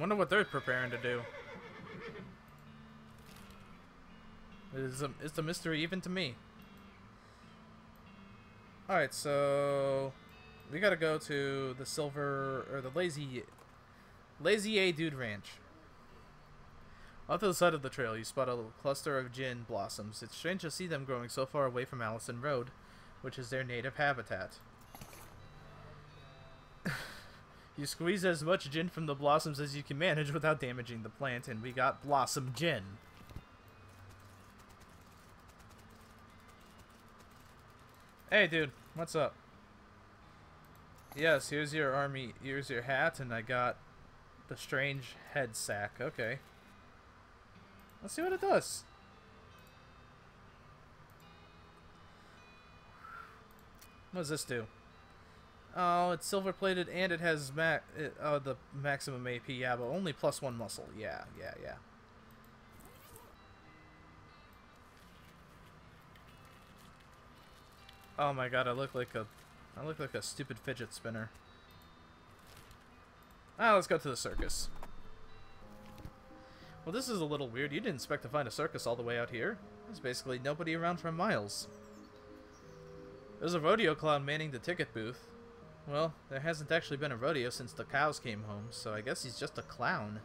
I wonder what they're preparing to do. It's a, it's a mystery even to me. Alright, so... We gotta go to the Silver... or the Lazy... Lazy A Dude Ranch. Off to the side of the trail, you spot a cluster of gin blossoms. It's strange to see them growing so far away from Allison Road, which is their native habitat. You squeeze as much gin from the blossoms as you can manage without damaging the plant, and we got blossom gin. Hey, dude, what's up? Yes, here's your army, here's your hat, and I got the strange head sack. Okay. Let's see what it does. What does this do? Oh, it's silver plated and it has ma it, oh, the maximum AP. Yeah, but only plus one muscle. Yeah, yeah, yeah. Oh my god, I look like a I look like a stupid fidget spinner. Ah, let's go to the circus. Well, this is a little weird. You didn't expect to find a circus all the way out here. There's basically nobody around for miles. There's a rodeo clown manning the ticket booth. Well, there hasn't actually been a rodeo since the cows came home, so I guess he's just a clown.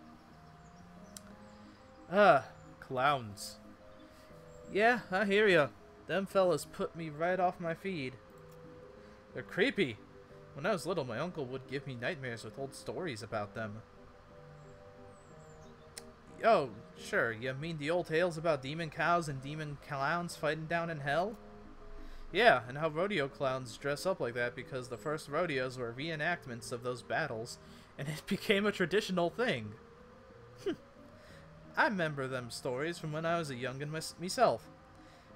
Ah, clowns. Yeah, I hear ya. Them fellas put me right off my feed. They're creepy. When I was little, my uncle would give me nightmares with old stories about them. Oh, sure, you mean the old tales about demon cows and demon clowns fighting down in hell? Yeah, and how rodeo clowns dress up like that because the first rodeos were reenactments of those battles, and it became a traditional thing. Hmm. I remember them stories from when I was a youngin' myself.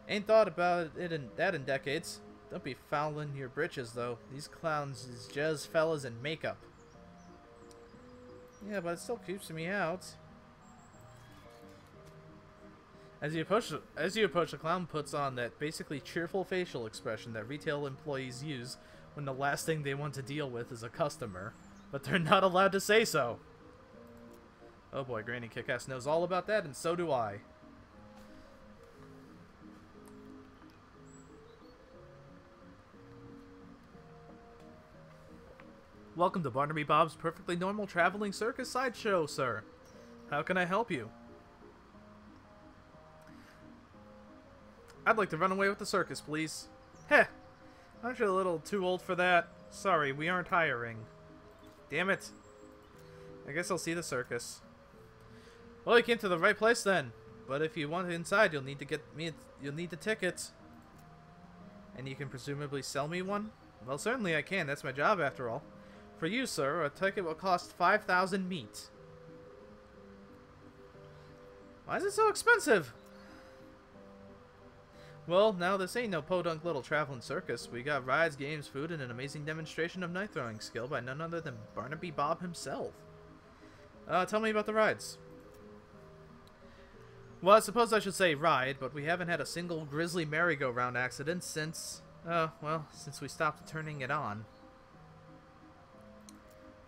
Ain't thought about it in that in decades. Don't be fouling your britches, though. These clowns is just fellas in makeup. Yeah, but it still keeps me out. As you approach, as you approach, the clown puts on that basically cheerful facial expression that retail employees use when the last thing they want to deal with is a customer, but they're not allowed to say so. Oh boy, Granny Kickass knows all about that, and so do I. Welcome to Barnaby Bob's Perfectly Normal Traveling Circus Sideshow, sir. How can I help you? I'd like to run away with the circus, please. Heh! Aren't you a little too old for that? Sorry, we aren't hiring. Damn it. I guess I'll see the circus. Well, you came to the right place then. But if you want inside, you'll need to get me. You'll need the tickets. And you can presumably sell me one. Well, certainly I can. That's my job, after all. For you, sir, a ticket will cost five thousand meat. Why is it so expensive? Well, now this ain't no podunk little traveling circus. We got rides, games, food, and an amazing demonstration of knife throwing skill by none other than Barnaby Bob himself. Uh, tell me about the rides. Well, I suppose I should say ride, but we haven't had a single grizzly merry-go-round accident since, uh, well, since we stopped turning it on.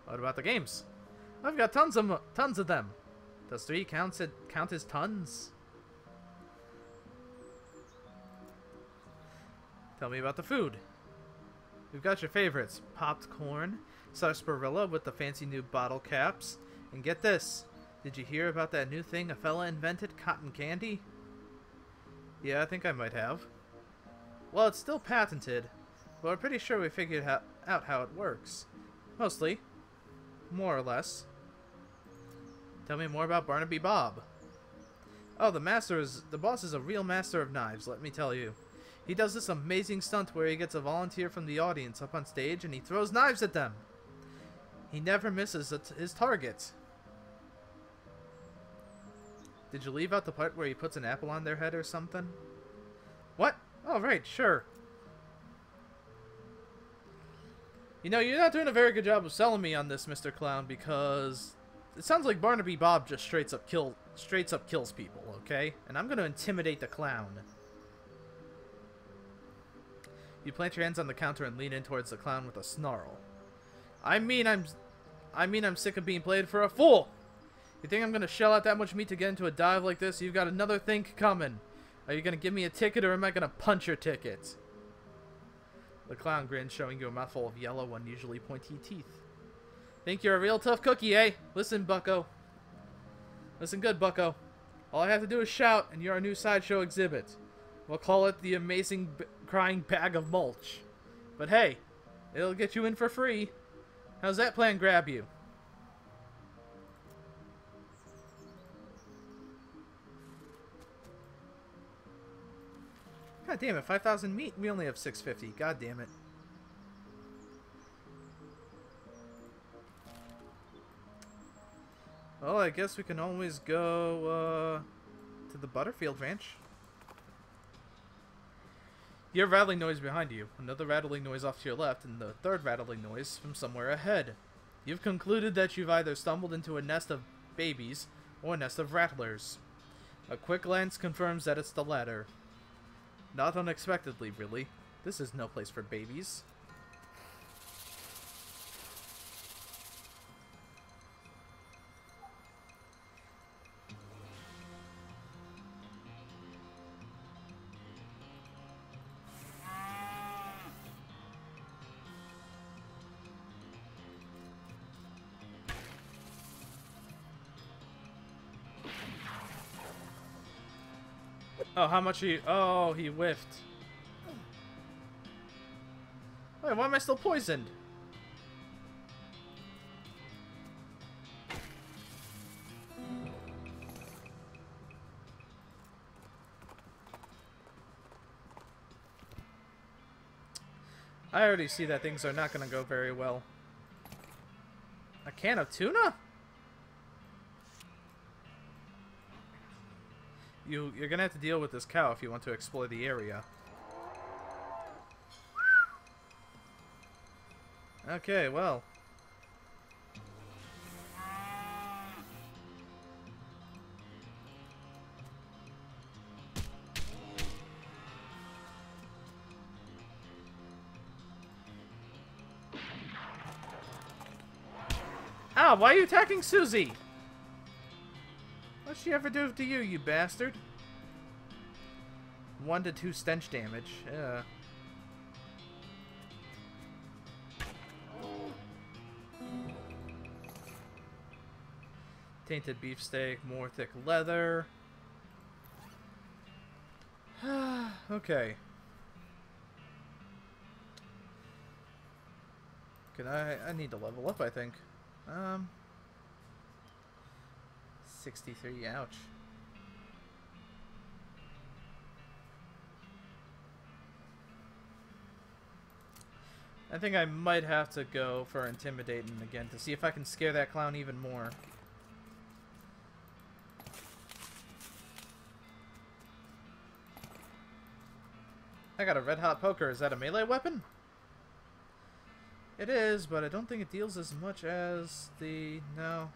What about the games? I've got tons of tons of them. Does three count, count as tons? Tell me about the food. We've got your favorites. Popped corn, sarsaparilla with the fancy new bottle caps. And get this. Did you hear about that new thing a fella invented, cotton candy? Yeah, I think I might have. Well, it's still patented, but we're pretty sure we figured out how it works. Mostly. More or less. Tell me more about Barnaby Bob. Oh, the master is... The boss is a real master of knives, let me tell you. He does this amazing stunt where he gets a volunteer from the audience up on stage and he throws knives at them. He never misses his targets. Did you leave out the part where he puts an apple on their head or something? What? Oh, right, sure. You know, you're not doing a very good job of selling me on this, Mr. Clown, because it sounds like Barnaby Bob just straight up kill straight up kills people, okay? And I'm gonna intimidate the clown. You plant your hands on the counter and lean in towards the clown with a snarl. I mean I'm I mean I'm sick of being played for a fool. You think I'm gonna shell out that much meat to get into a dive like this? You've got another think coming. Are you gonna give me a ticket or am I gonna punch your ticket? The clown grins, showing you a mouthful of yellow, unusually pointy teeth. Think you're a real tough cookie, eh? Listen, bucko. Listen good, bucko. All I have to do is shout, and you're our new sideshow exhibit. We'll call it the Amazing Crying Bag of Mulch. But hey, it'll get you in for free. How's that plan grab you? God damn it, 5,000 meat? We only have 650. God damn it. Well, I guess we can always go uh, to the Butterfield Ranch. You hear rattling noise behind you, another rattling noise off to your left, and the third rattling noise from somewhere ahead. You've concluded that you've either stumbled into a nest of babies or a nest of rattlers. A quick glance confirms that it's the latter. Not unexpectedly, really. This is no place for babies. Oh, how much he... Oh, he whiffed. Wait, why am I still poisoned? I already see that things are not going to go very well. A can of tuna? You, you're gonna have to deal with this cow if you want to explore the area. Okay, well. Ah, why are you attacking Susie? What'd she ever do to you, you bastard? One to two stench damage. Yeah. Tainted beefsteak, more thick leather. okay. Can I? I need to level up, I think. Um. 63, ouch. I think I might have to go for Intimidating again to see if I can scare that clown even more. I got a red hot poker. Is that a melee weapon? It is, but I don't think it deals as much as the... No.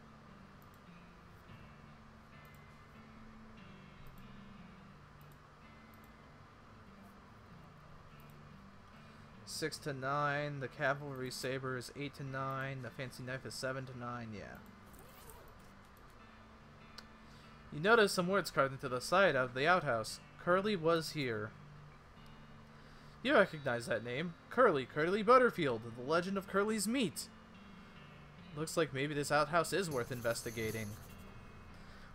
Six to nine. The cavalry saber is eight to nine. The fancy knife is seven to nine. Yeah. You notice some words carved into the side of the outhouse. Curly was here. You recognize that name. Curly, Curly Butterfield, the legend of Curly's meat. Looks like maybe this outhouse is worth investigating.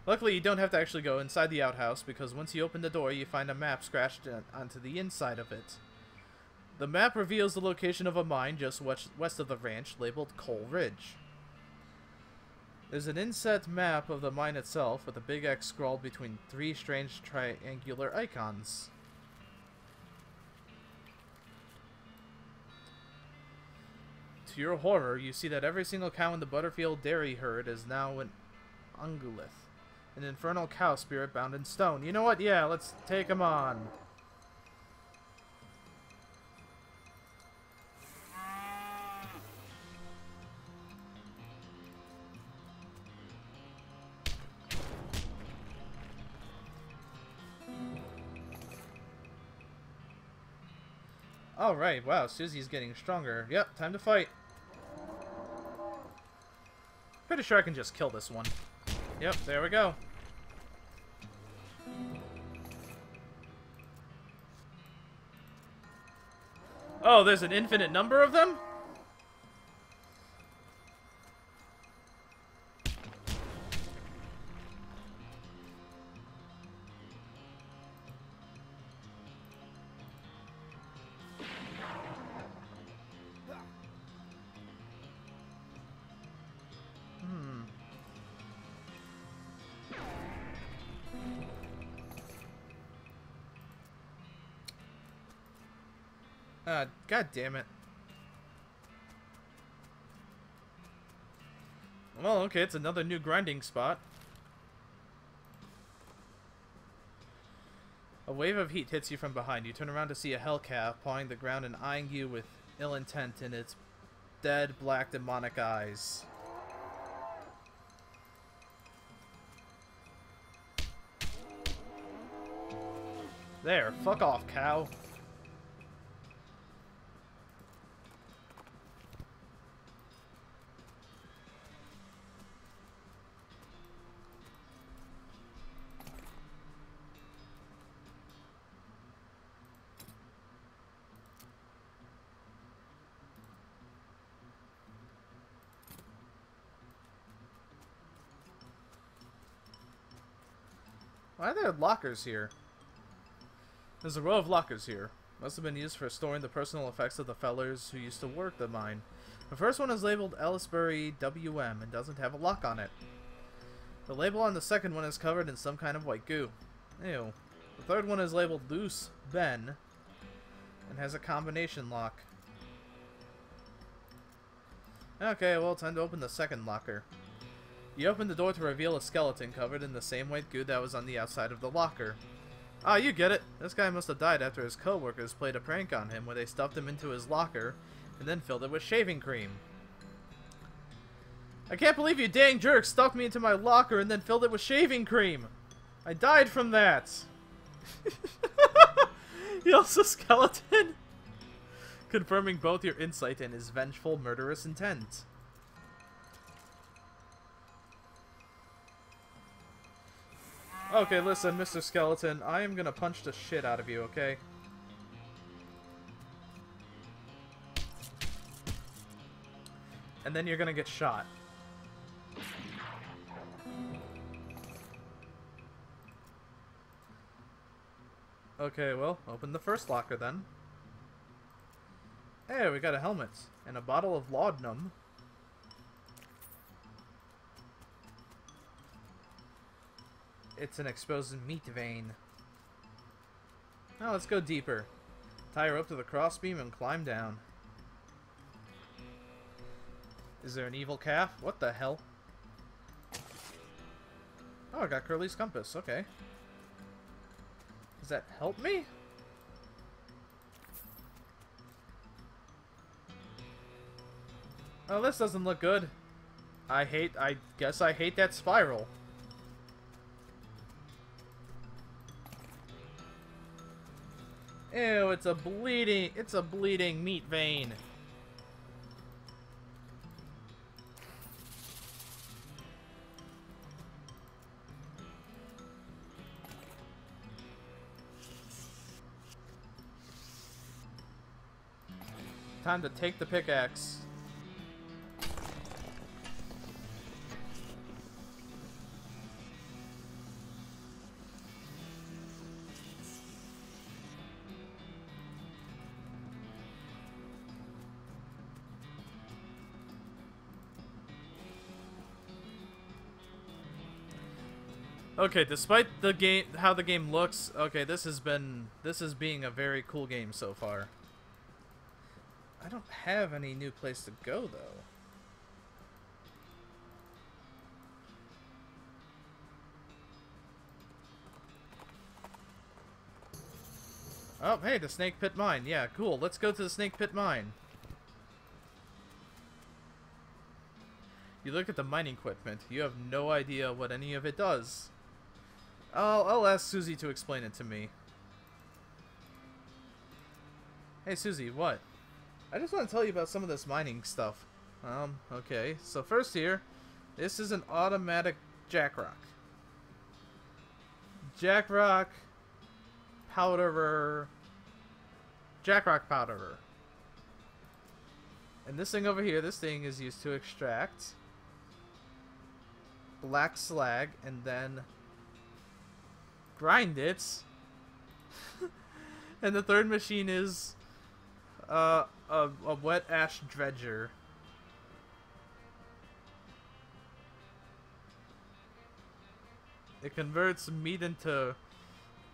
Luckily, you don't have to actually go inside the outhouse, because once you open the door, you find a map scratched onto the inside of it. The map reveals the location of a mine just west of the ranch, labeled Coal Ridge. There's an inset map of the mine itself, with a big X scrawled between three strange triangular icons. To your horror, you see that every single cow in the Butterfield dairy herd is now an Ungulith, an infernal cow spirit bound in stone. You know what? Yeah, let's take him on. Alright, wow, Susie's getting stronger. Yep, time to fight. Pretty sure I can just kill this one. Yep, there we go. Oh, there's an infinite number of them? Uh, god damn it. Well, okay, it's another new grinding spot. A wave of heat hits you from behind. You turn around to see a hellcat pawing the ground and eyeing you with ill intent in its dead, black, demonic eyes. There, fuck off, cow. Why are there lockers here? There's a row of lockers here. Must have been used for storing the personal effects of the fellers who used to work the mine. The first one is labeled Ellisbury WM and doesn't have a lock on it. The label on the second one is covered in some kind of white goo. Ew. The third one is labeled Loose Ben and has a combination lock. Okay, well, time to open the second locker. You open the door to reveal a skeleton covered in the same white goo that was on the outside of the locker. Ah, you get it. This guy must have died after his co-workers played a prank on him where they stuffed him into his locker and then filled it with shaving cream. I can't believe you dang jerk stuffed me into my locker and then filled it with shaving cream. I died from that. he also skeleton. Confirming both your insight and his vengeful, murderous intent. Okay, listen, Mr. Skeleton, I am gonna punch the shit out of you, okay? And then you're gonna get shot. Okay, well, open the first locker then. Hey, we got a helmet and a bottle of laudanum. It's an exposed meat vein. Now let's go deeper. Tie her up to the crossbeam and climb down. Is there an evil calf? What the hell? Oh, I got Curly's compass. Okay. Does that help me? Oh, this doesn't look good. I hate, I guess I hate that spiral. Ew, it's a bleeding, it's a bleeding meat vein. Time to take the pickaxe. Okay, despite the game, how the game looks, okay, this has been, this is being a very cool game so far. I don't have any new place to go, though. Oh, hey, the Snake Pit Mine. Yeah, cool. Let's go to the Snake Pit Mine. You look at the mining equipment. You have no idea what any of it does. I'll, I'll ask Susie to explain it to me. Hey, Susie, what? I just want to tell you about some of this mining stuff. Um, okay. So first here, this is an automatic Jack Rock. Jack Rock Powderer. Jack Rock Powderer. And this thing over here, this thing is used to extract black slag and then grind it. and the third machine is uh, a, a wet ash dredger. It converts meat into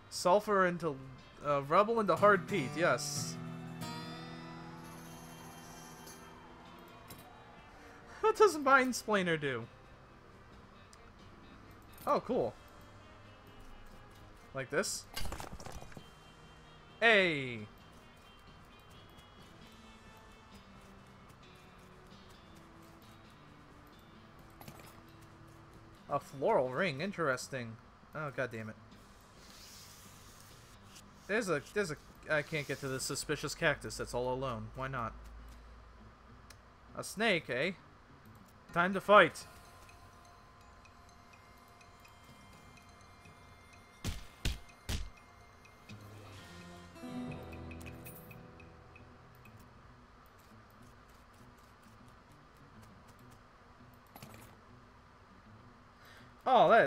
sulfur into uh, rubble into hard peat. Yes. What does Mind Splainer do? Oh, cool. Like this? Hey! A floral ring, interesting. Oh god damn it. There's a there's a I can't get to the suspicious cactus that's all alone. Why not? A snake, eh? Time to fight.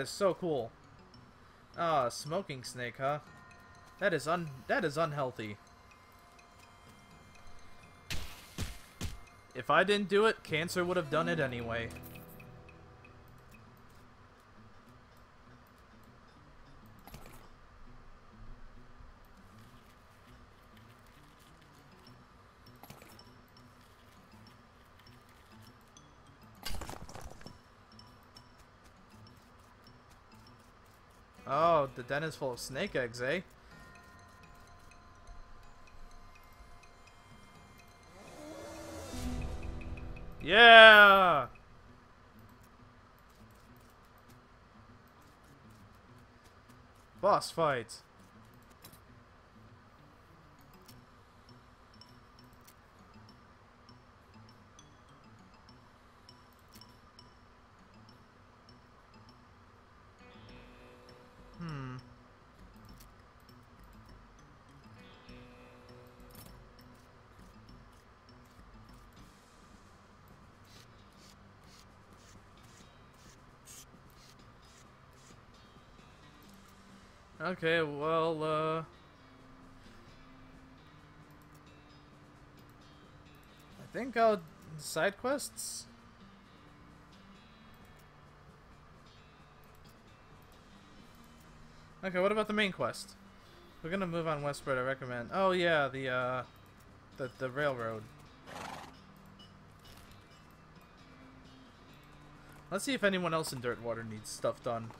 That is so cool. Ah, smoking snake, huh? That is un that is unhealthy. If I didn't do it, cancer would have done it anyway. Oh, the den is full of snake eggs, eh? Yeah! Boss fight. Okay, well, uh... I think I'll... Side quests? Okay, what about the main quest? We're gonna move on westward, I recommend. Oh yeah, the, uh... The, the railroad. Let's see if anyone else in Dirtwater needs stuff done.